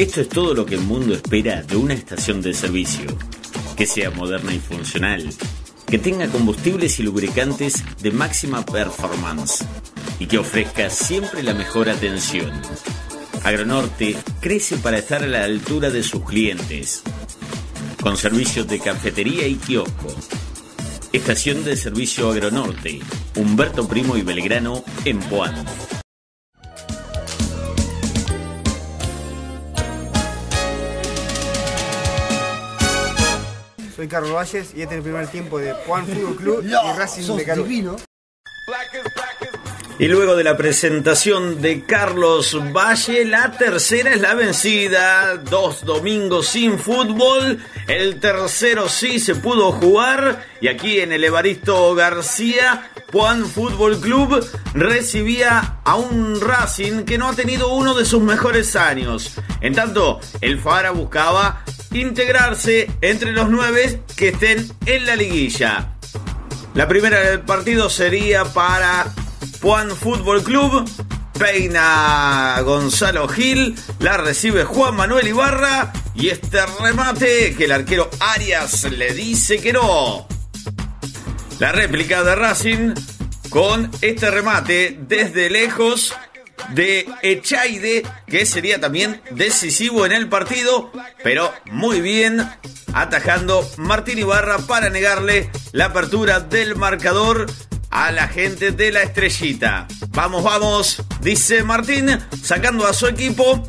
Esto es todo lo que el mundo espera de una estación de servicio. Que sea moderna y funcional. Que tenga combustibles y lubricantes de máxima performance. Y que ofrezca siempre la mejor atención. Agronorte crece para estar a la altura de sus clientes. Con servicios de cafetería y kiosco. Estación de Servicio Agronorte, Humberto Primo y Belgrano, en Puan. Soy Carlos Valles y este es el primer tiempo de Juan Fútbol Club y Racing de Carulla. Y luego de la presentación de Carlos Valle, la tercera es la vencida. Dos domingos sin fútbol. El tercero sí se pudo jugar. Y aquí en el Evaristo García, Juan Fútbol Club recibía a un Racing que no ha tenido uno de sus mejores años. En tanto, el Fara buscaba integrarse entre los nueve que estén en la liguilla. La primera del partido sería para Juan Fútbol Club. Peina Gonzalo Gil, la recibe Juan Manuel Ibarra y este remate que el arquero Arias le dice que no. La réplica de Racing con este remate desde lejos de Echaide, que sería también decisivo en el partido, pero muy bien atajando Martín Ibarra para negarle la apertura del marcador a la gente de la estrellita. Vamos, vamos, dice Martín, sacando a su equipo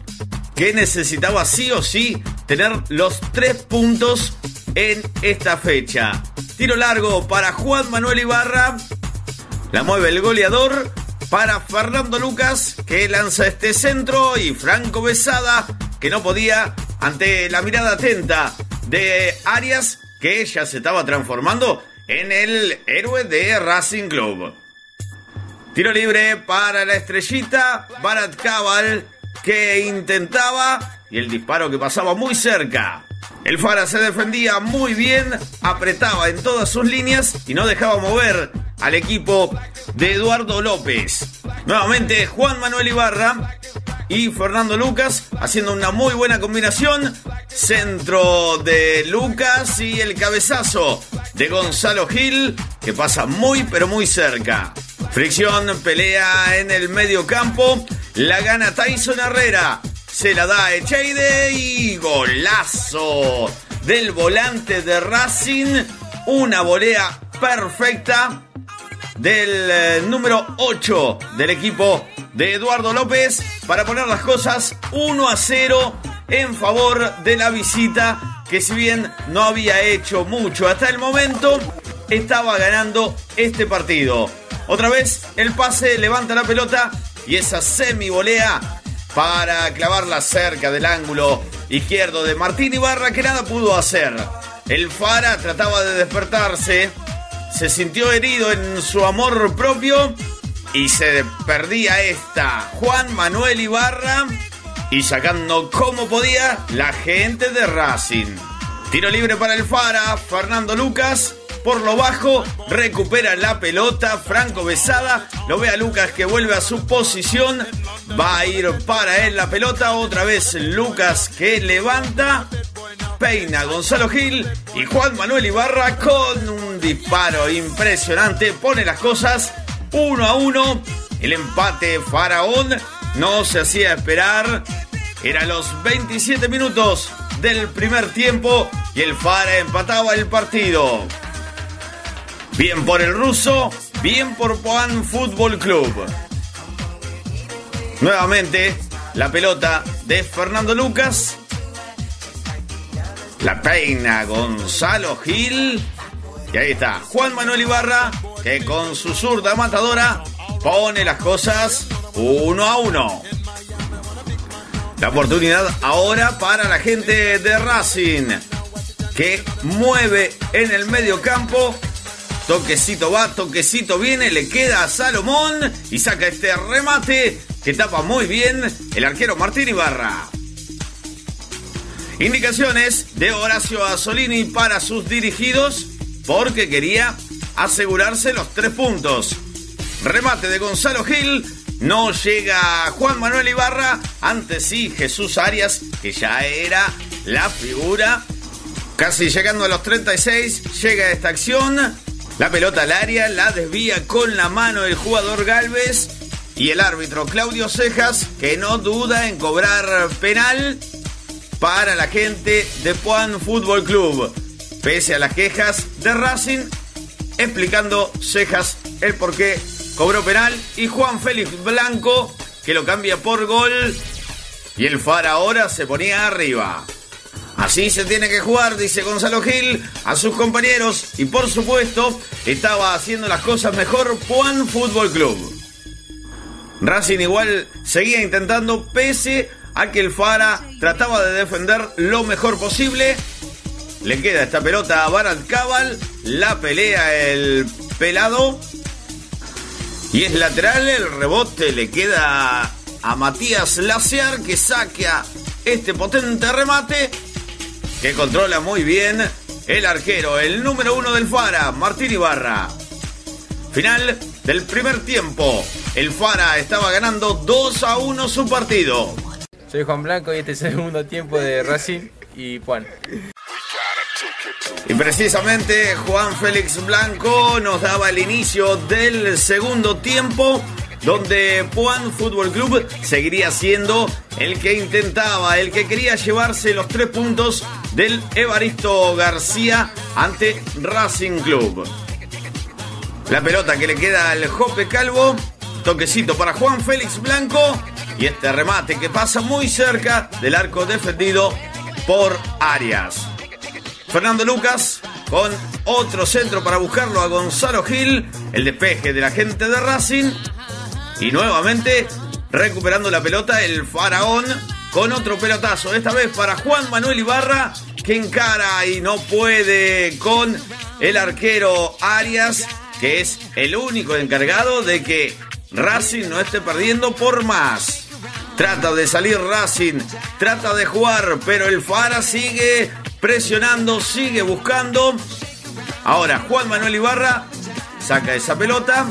que necesitaba sí o sí tener los tres puntos en esta fecha. Tiro largo para Juan Manuel Ibarra. La mueve el goleador para Fernando Lucas, que lanza este centro, y Franco Besada, que no podía ante la mirada atenta de Arias, que ya se estaba transformando en el héroe de Racing Club. Tiro libre para la estrellita, Barat Cabal, que intentaba y el disparo que pasaba muy cerca. El Fara se defendía muy bien, apretaba en todas sus líneas y no dejaba mover al equipo de Eduardo López. Nuevamente Juan Manuel Ibarra y Fernando Lucas haciendo una muy buena combinación. Centro de Lucas y el cabezazo de Gonzalo Gil que pasa muy pero muy cerca. Fricción, pelea en el medio campo. La gana Tyson Herrera. Se la da Echeide y golazo del volante de Racing. Una volea perfecta del eh, número 8 del equipo de Eduardo López para poner las cosas 1 a 0 en favor de la visita que si bien no había hecho mucho hasta el momento, estaba ganando este partido. Otra vez el pase levanta la pelota y esa semi volea para clavarla cerca del ángulo izquierdo de Martín Ibarra que nada pudo hacer. El Fara trataba de despertarse, se sintió herido en su amor propio y se perdía esta. Juan Manuel Ibarra y sacando como podía la gente de Racing. Tiro libre para el Fara, Fernando Lucas. Por lo bajo, recupera la pelota, Franco Besada, lo ve a Lucas que vuelve a su posición, va a ir para él la pelota, otra vez Lucas que levanta, peina Gonzalo Gil y Juan Manuel Ibarra con disparo impresionante, pone las cosas uno a uno, el empate Faraón no se hacía esperar, era los 27 minutos del primer tiempo y el Fara empataba el partido. Bien por el ruso, bien por Juan Fútbol Club. Nuevamente, la pelota de Fernando Lucas. La peina Gonzalo Gil. Y ahí está Juan Manuel Ibarra, que con su zurda matadora pone las cosas uno a uno. La oportunidad ahora para la gente de Racing, que mueve en el medio campo Toquecito va, toquecito viene, le queda a Salomón y saca este remate que tapa muy bien el arquero Martín Ibarra. Indicaciones de Horacio Asolini para sus dirigidos porque quería asegurarse los tres puntos. Remate de Gonzalo Gil no llega Juan Manuel Ibarra, antes sí Jesús Arias, que ya era la figura. Casi llegando a los 36, llega esta acción. La pelota al área, la desvía con la mano el jugador Galvez y el árbitro Claudio Cejas, que no duda en cobrar penal para la gente de Juan Fútbol Club. Pese a las quejas de Racing, explicando Cejas el por qué cobró penal y Juan Félix Blanco que lo cambia por gol y el FAR ahora se ponía arriba. Así se tiene que jugar, dice Gonzalo Gil a sus compañeros y por supuesto estaba haciendo las cosas mejor Juan Fútbol Club. Racing igual seguía intentando pese a que el Fara trataba de defender lo mejor posible. Le queda esta pelota a Barat Cabal, la pelea el pelado y es lateral, el rebote le queda a Matías Laciar que saca este potente remate que controla muy bien el arquero, el número uno del Fara, Martín Ibarra. Final del primer tiempo. El Fara estaba ganando 2 a 1 su partido. Soy Juan Blanco y este es el segundo tiempo de Racing y Juan. Y precisamente Juan Félix Blanco nos daba el inicio del segundo tiempo donde Juan Fútbol Club seguiría siendo el que intentaba, el que quería llevarse los tres puntos del Evaristo García ante Racing Club. La pelota que le queda al Jope Calvo, toquecito para Juan Félix Blanco y este remate que pasa muy cerca del arco defendido por Arias. Fernando Lucas con otro centro para buscarlo a Gonzalo Gil, el despeje de la gente de Racing. Y nuevamente recuperando la pelota el faraón con otro pelotazo, esta vez para Juan Manuel Ibarra, que encara y no puede con el arquero Arias, que es el único encargado de que Racing no esté perdiendo por más. Trata de salir Racing, trata de jugar, pero el Fara sigue presionando, sigue buscando. Ahora Juan Manuel Ibarra saca esa pelota.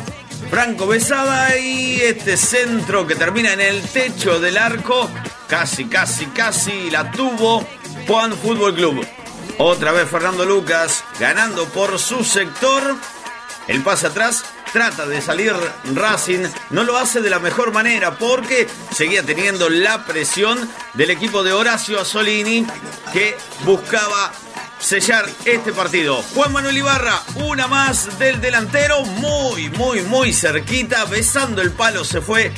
Franco Besada y este centro que termina en el techo del arco. Casi, casi, casi la tuvo Juan Fútbol Club. Otra vez Fernando Lucas ganando por su sector. El pase atrás trata de salir Racing, no lo hace de la mejor manera porque seguía teniendo la presión del equipo de Horacio Asolini que buscaba sellar este partido. Juan Manuel Ibarra, una más del delantero, muy, muy, muy cerquita, besando el palo se fue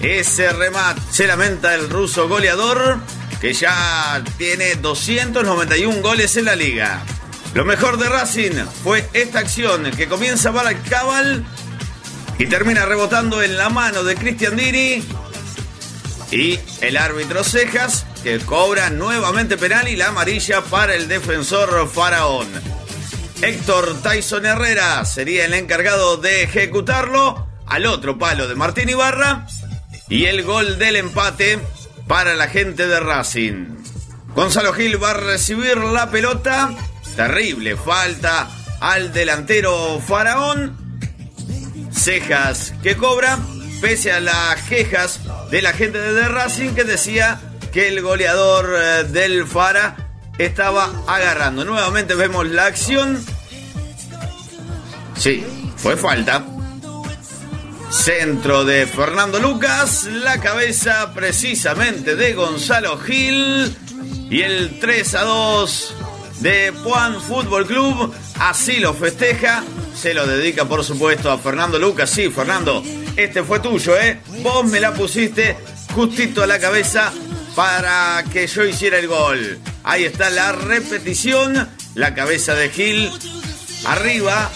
ese remate. Se lamenta el ruso goleador que ya tiene 291 goles en la liga. Lo mejor de Racing fue esta acción que comienza para el Cabal y termina rebotando en la mano de Cristian Dini. Y el árbitro Cejas que cobra nuevamente penal y la amarilla para el defensor Faraón. Héctor Tyson Herrera sería el encargado de ejecutarlo al otro palo de Martín Ibarra y el gol del empate para la gente de Racing. Gonzalo Gil va a recibir la pelota. Terrible falta al delantero Faraón. Cejas que cobra, pese a las quejas de la gente de Racing que decía que el goleador eh, del Fara estaba agarrando. Nuevamente vemos la acción. Sí, fue falta. Centro de Fernando Lucas, la cabeza precisamente de Gonzalo Gil y el 3 a 2 de Juan Fútbol Club. Así lo festeja, se lo dedica por supuesto a Fernando Lucas. Sí, Fernando, este fue tuyo, ¿eh? Vos me la pusiste justito a la cabeza para que yo hiciera el gol. Ahí está la repetición, la cabeza de Gil arriba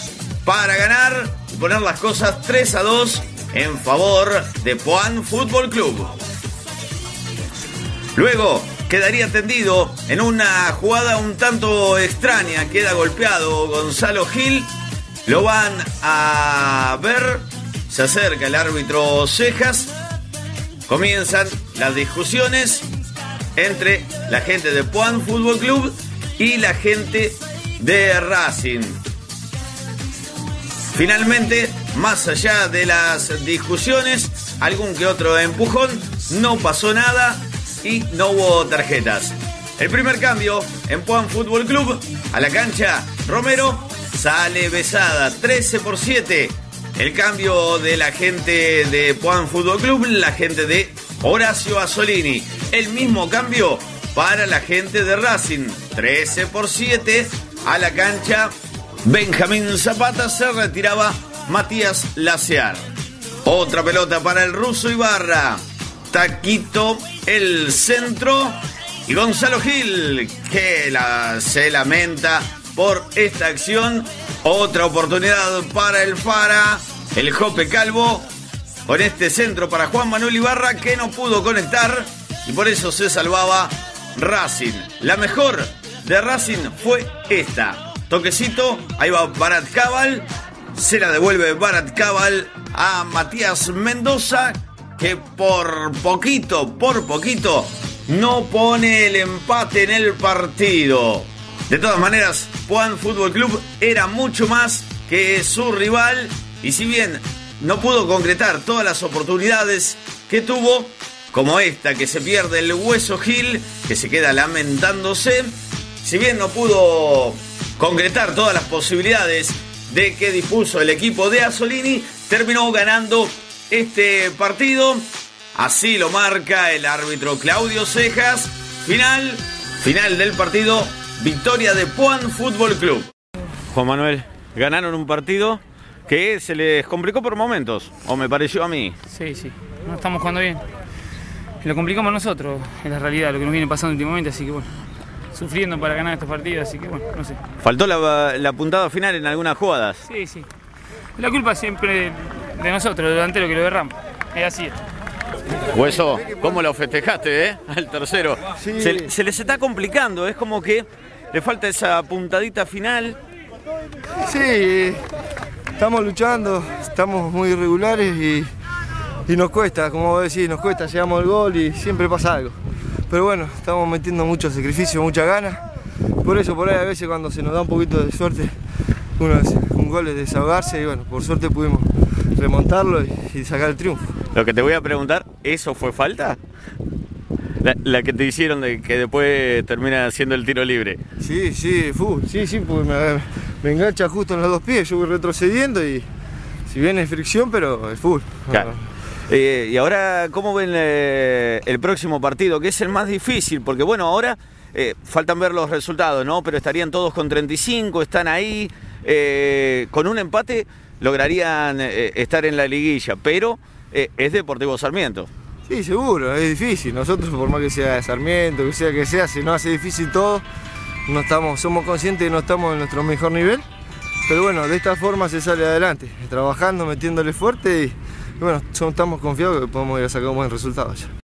para ganar y poner las cosas 3 a 2 en favor de Juan Fútbol Club. Luego quedaría tendido en una jugada un tanto extraña, queda golpeado Gonzalo Gil, lo van a ver, se acerca el árbitro Cejas, comienzan las discusiones entre la gente de Juan Fútbol Club y la gente de Racing. Finalmente, más allá de las discusiones, algún que otro empujón, no pasó nada y no hubo tarjetas. El primer cambio en Puan Fútbol Club a la cancha, Romero sale besada, 13 por 7. El cambio de la gente de Puan Fútbol Club, la gente de Horacio Asolini. El mismo cambio para la gente de Racing, 13 por 7 a la cancha. Benjamín Zapata se retiraba Matías Lacear. Otra pelota para el ruso Ibarra. Taquito el centro. Y Gonzalo Gil, que la, se lamenta por esta acción. Otra oportunidad para el Fara. El Jope Calvo. Con este centro para Juan Manuel Ibarra que no pudo conectar. Y por eso se salvaba Racing. La mejor de Racing fue esta. Toquecito, ahí va Barat Cabal. Se la devuelve Barat Cabal a Matías Mendoza, que por poquito, por poquito, no pone el empate en el partido. De todas maneras, Juan Fútbol Club era mucho más que su rival y si bien no pudo concretar todas las oportunidades que tuvo, como esta que se pierde el hueso Gil, que se queda lamentándose, si bien no pudo concretar todas las posibilidades de que dispuso el equipo de Asolini, terminó ganando este partido. Así lo marca el árbitro Claudio Cejas. Final, final del partido, victoria de Puan Fútbol Club. Juan Manuel, ganaron un partido que se les complicó por momentos, o me pareció a mí. Sí, sí, no estamos jugando bien. Lo complicamos nosotros, en la realidad, lo que nos viene pasando últimamente, así que bueno, sufriendo para ganar estos partidos, así que bueno, no sé. Faltó la, la puntada final en algunas jugadas. Sí, sí. La culpa siempre de nosotros, del delantero que lo derramos. Es así. Hueso, ¿cómo lo festejaste, eh? Al tercero. Se, se, les está complicando, es como que le falta esa puntadita final. Sí, estamos luchando, estamos muy irregulares y, y nos cuesta, como vos decís, nos cuesta, llegamos al gol y siempre pasa algo. Pero bueno, estamos metiendo mucho sacrificio, mucha ganas. Por eso, por ahí a veces cuando se nos da un poquito de suerte, uno, un gol es desahogarse y bueno, por suerte pudimos remontarlo y, sacar el triunfo. Lo que te voy a preguntar, ¿eso fue falta? La, la, que te hicieron de que después termina haciendo el tiro libre. Sí, sí, fútbol, sí, sí, porque me, me, engancha justo en los dos pies, yo voy retrocediendo y si bien es fricción, pero es fútbol. Claro. Eh, y ahora, ¿cómo ven eh, el próximo partido? Que es el más difícil, porque bueno, ahora eh, faltan ver los resultados, ¿no? Pero estarían todos con 35, están ahí, con un empate lograrían eh, estar en la liguilla, pero es Deportivo Sarmiento. Sí, seguro, es difícil. Nosotros, por más que sea Sarmiento, que sea que sea, si no hace difícil todo, no estamos, somos conscientes que no estamos en nuestro mejor nivel. Pero bueno, de esta forma se sale adelante, trabajando, metiéndole fuerte y, y bueno, estamos confiados que podemos ir a sacar un buen resultado ya.